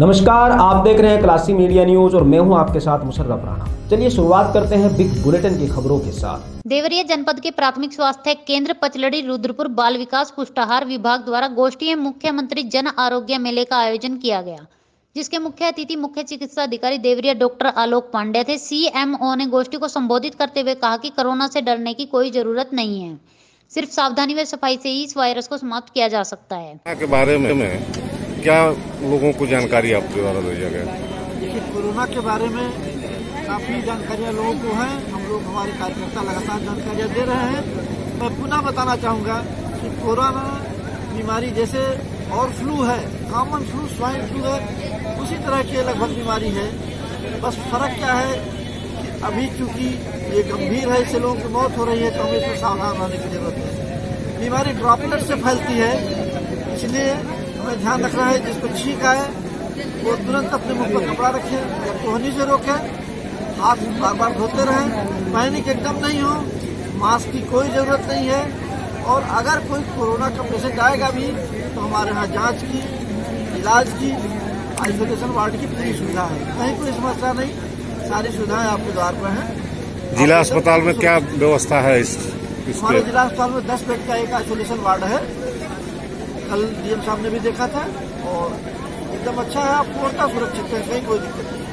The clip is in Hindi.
नमस्कार आप देख रहे हैं क्लासी मीडिया न्यूज़ और मैं हूँ आपके साथ मुशर्रफ राणा। चलिए शुरुआत करते हैं बिग बुलेटिन की खबरों के साथ। देवरिया जनपद के प्राथमिक स्वास्थ्य केंद्र पचलड़ी रुद्रपुर बाल विकास पुष्टाहार विभाग द्वारा गोष्ठी एवं मुख्यमंत्री जन आरोग्य मेले का आयोजन किया गया जिसके मुख्य अतिथि मुख्य चिकित्सा अधिकारी देवरिया डॉक्टर आलोक पांडे थे। सीएमओ ने गोष्ठी को संबोधित करते हुए कहा कि कोरोना से डरने की कोई ज़रूरत नहीं है सिर्फ़ सावधानी व सफ़ाई से ही इस वायरस को समाप्त किया जा सकता है। के बारे में क्या लोगों को जानकारी आपके द्वारा भेजा गया देखिए, कोरोना के बारे में काफ़ी जानकारियाँ लोगों को हैं। हम लोग, हमारे कार्यकर्ता लगातार जानकारियाँ दे रहे हैं। मैं पुनः बताना चाहूँगा कि कोरोना बीमारी जैसे और फ्लू है कॉमन फ्लू स्वाइन फ्लू है, उसी तरह की लगभग बीमारी है। बस फ़र्क क्या है कि अभी चूँकि ये गंभीर है, इससे लोगों की मौत हो रही है तो हमें इसमें सावधान रहने की ज़रूरत है। बीमारी ड्रॉपलेट से फैलती है, इसलिए हमें ध्यान रखना है जिसको छींक आए वो तुरंत अपने मुँह पर कपड़ा रखे या कोहनी से रोके। हाथ बार बार धोते रहें पैनिक एकदम नहीं हो मास्क की कोई ज़रूरत नहीं है। और अगर कोई कोरोना का पेशेंट आएगा भी तो हमारे यहाँ जाँच की इलाज की आइसोलेशन वार्ड की पूरी सुविधा है। कहीं कोई समस्या नहीं सारी सुविधाएँ आपके द्वार पर हैं। जिला अस्पताल में क्या व्यवस्था है इस हमारे जिला अस्पताल में दस बेड का एक आइसोलेशन वार्ड है। कल डीएम साहब ने भी देखा था और एकदम अच्छा है, आप पूर्णता सुरक्षित है, कहीं कोई दिक्कत नहीं।